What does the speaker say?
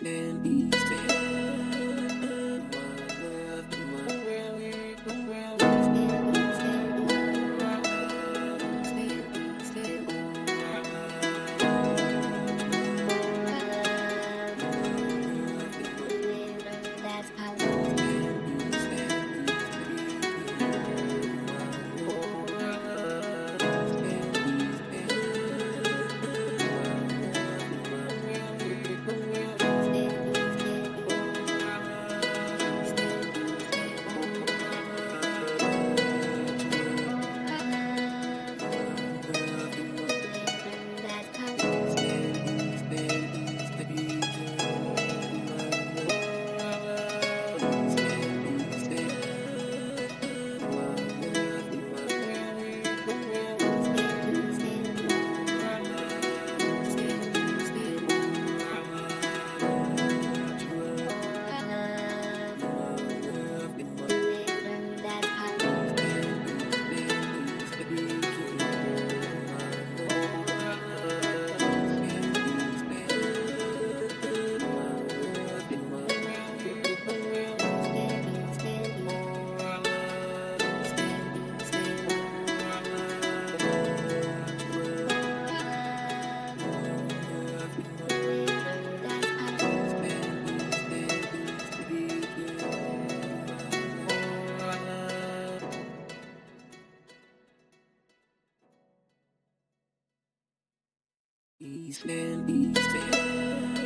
Shelly. East End, East End.